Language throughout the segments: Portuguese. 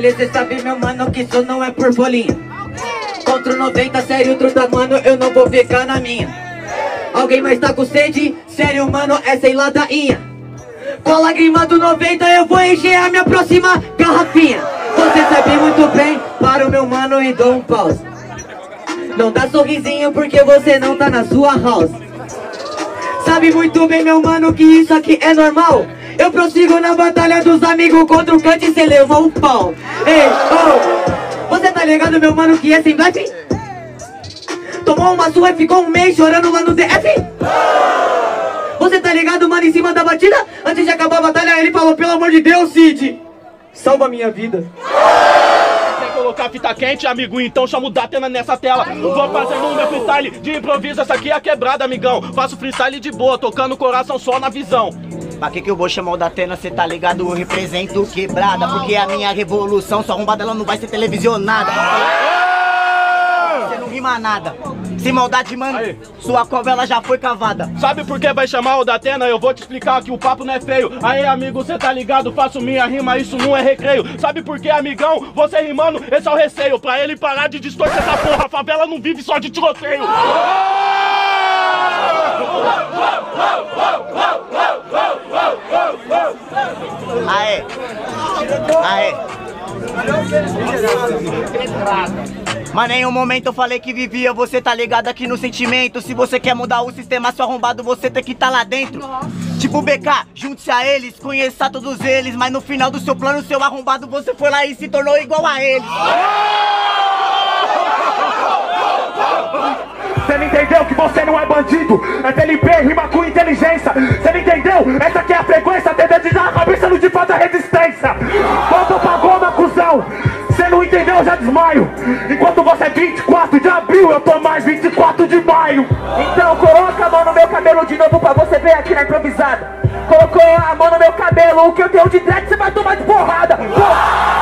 batalha, cê sabe, meu mano, que isso não é por bolinha. Contra o 90, sério, truta, mano, eu não vou ficar na minha. Alguém mais tá com sede? Sério, mano, é ladainha. Com a lágrima do 90 eu vou encher a minha próxima garrafinha. Você sabe muito bem, para o meu mano e dou um pause. Não dá sorrisinho porque você não tá na sua house. Sabe muito bem, meu mano, que isso aqui é normal. Eu prossigo na batalha dos amigos contra o cante e cê levou um pau. Ei, oh, você tá ligado, meu mano, que é sem blefe? Tomou uma sua e ficou um mês chorando lá no DF? Você tá ligado, mano, em cima da batida? Antes de acabar a batalha, ele falou, pelo amor de Deus, Cid, salva minha vida. Colocar fita quente, amigo? Então chama o Datena nessa tela. Vou fazer no meu freestyle de improviso. Essa aqui é a quebrada, amigão. Faço freestyle de boa, tocando o coração só na visão. Pra que que eu vou chamar o Datena, cê tá ligado? Eu represento quebrada Porque a minha revolução, sua arrombada ela não vai ser televisionada Você não rima nada sem maldade, mano, Aí. sua cova ela já foi cavada Sabe por que vai chamar o Datena? Eu vou te explicar que o papo não é feio. Aí, amigo, cê tá ligado? Faço minha rima, isso não é recreio. Sabe por que, amigão? Você rimando, esse é o receio. Pra ele parar de distorcer essa porra. A favela não vive só de tiroteio. Aê, Mas nenhum momento eu falei que vivia, você tá ligado aqui no sentimento. Se você quer mudar o sistema, seu arrombado, você tem que tá lá dentro. Tipo BK, junte-se a eles, conheça todos eles Mas no final do seu plano, seu arrombado, você foi lá e se tornou igual a eles Você não entendeu que você não é bandido? É TLP, rima com inteligência. Você não entendeu? Essa aqui é a frequência. Dedetizar a cabeça não te faz resistência. Volta pra goma, cuzão. Você não entendeu, eu já desmaio. Enquanto você é 24 de abril, eu tô mais 24 de maio. Então coloca a mão no meu cabelo de novo pra você ver aqui na improvisada. Colocou a mão no meu cabelo, o que eu tenho de dread, você vai tomar de porrada. E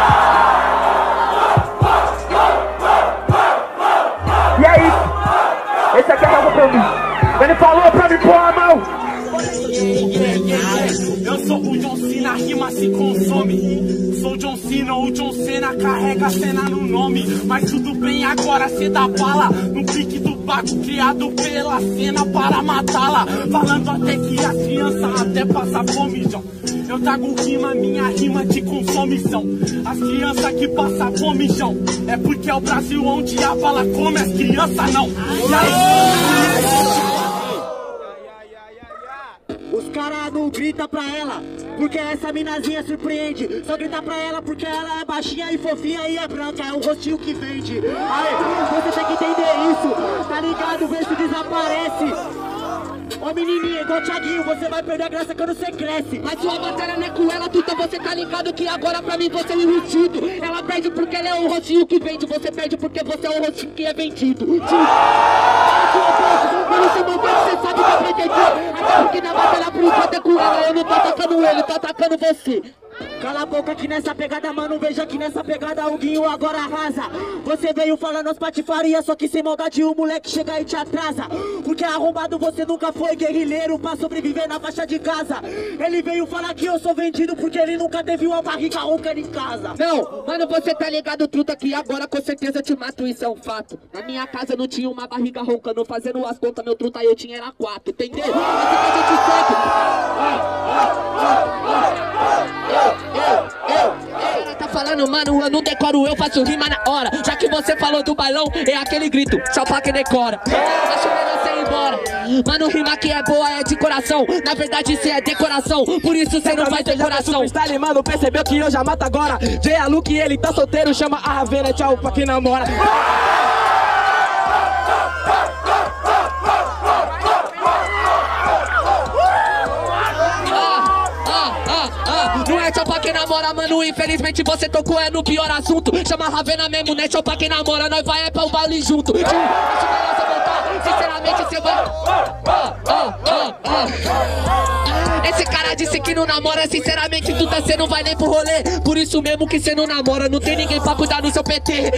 cena no nome. Mas tudo bem, agora cê dá bala. No pique do Paco, criado pela cena para matá-la. Falando até que a criança até passa fome, John. Eu trago rima, minha rima de consumição. As crianças que passam fome, João. É porque é o Brasil onde a bala come, as crianças não. E aí? Grita pra ela, porque essa minazinha surpreende. Só grita pra ela porque ela é baixinha e fofinha e é branca, é o rostinho que vende. Aí, você tem que entender isso, tá ligado? Vê se desaparece. Ô menininha, igual o Thiaguinho, você vai perder a graça quando você cresce. Mas sua batalha não é com ela, tuta, você tá ligado que agora pra mim você é enrustido. Ela perde porque ela é o rostinho que vende, você perde porque você é o rostinho que é vendido. Tio, não sei momento, você sabe que eu pretendi. Até porque na batalha por enquanto é com ela, eu não tô atacando ele, tô atacando você. Cala a boca aqui nessa pegada, mano. Veja aqui nessa pegada, o Guinho agora arrasa. Você veio falando as patifarias, só que sem maldade o moleque chega e te atrasa. Porque arrombado você nunca foi guerrilheiro pra sobreviver na faixa de casa. Ele veio falar que eu sou vendido porque ele nunca teve uma barriga rouca em casa. Não, mano, você tá ligado, truta, que agora com certeza te mato, isso é um fato. Na minha casa não tinha uma barriga roncando, fazendo as contas, meu truta, eu tinha era quatro, entendeu? Assim que a gente segue. Tá falando, mano, eu não decoro, eu faço rima na hora. Já que você falou do bailão, é aquele grito, pra que decora. Acho melhor você ir embora. Mano, rima que é boa é de coração. Na verdade, isso é decoração. Por isso você não faz decoração. Freestyle, mano, percebeu que eu já mato agora Jay a Luke, ele tá solteiro, chama a Ravena, tchau pra quem namora namora, mano. Infelizmente você tocou é no pior assunto. Chama Ravena mesmo, não é só pra quem namora. Nós vai é pra o vale junto. Melhor você voltar. Sinceramente, você vai. Ah, ah, ah, ah. Esse cara disse que não namora, sinceramente, tu tá cê não vai nem pro rolê. Por isso mesmo que cê não namora, não tem ninguém pra cuidar do seu PT.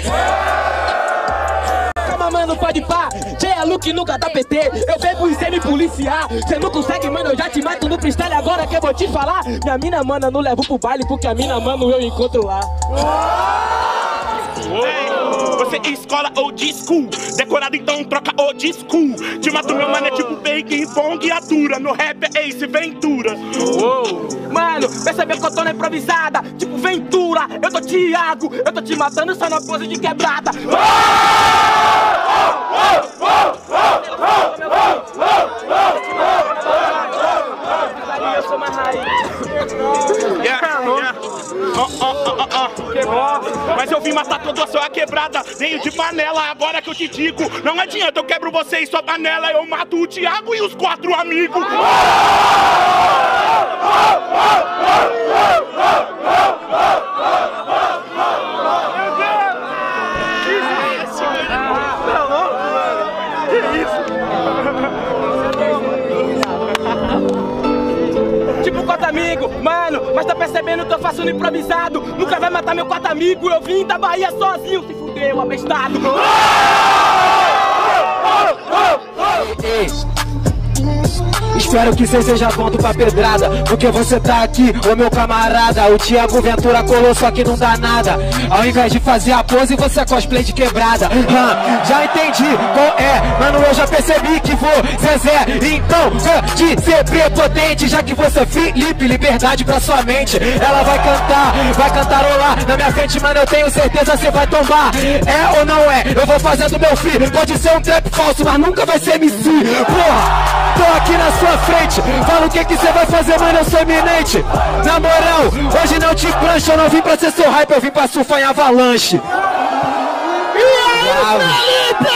Mano, pode pá. J é Luke nunca dá PT. Eu bebo e sem me policiar. Cê não consegue, mano, eu já te mato no freestyle agora que eu vou te falar. Minha mina, mano, eu não levo pro baile porque a mina, mano, eu encontro lá. Você é escola ou school Decorado então troca o school Te mato meu mano é tipo bacon, bong e atura No rap é Ace Ventura Mano, percebeu que eu tô na improvisada? Tipo Ventura, eu tô Thiago, eu tô te matando só na pose de quebrada. Eu sou mais raiz. Ó, ó, ó, ó. Mas eu vim matar toda a sua quebrada Venho de panela, agora que eu te digo Não adianta, eu quebro você e sua panela Eu mato o Thiago e os quatro amigos Tipo amigo, mano, mas tá percebendo que eu faço no improvisado? Nunca vai matar meu quatro amigo, eu vim da Bahia sozinho, se fudeu, abestado. Espero que cê seja pronto pra pedrada Porque você tá aqui, ô meu camarada. O Thiago Ventura colou, só que não dá nada. Ao invés de fazer a pose, você é cosplay de quebrada. Já entendi qual é Mano, eu já percebi que vou Zezé. Então, de ser prepotente Já que você é Felipe, liberdade pra sua mente. Ela vai cantar, vai cantarolar Na minha frente, mano, eu tenho certeza cê vai tombar. É ou não é? Eu vou fazendo meu filho Pode ser um trap falso, mas nunca vai ser MC Porra, tô aqui na sua frente. Fala o que que cê vai fazer, mano, eu sou eminente. Na moral, hoje não te prancha Eu não vim pra ser seu hype, eu vim pra surfar em avalanche. E aí, Felipe?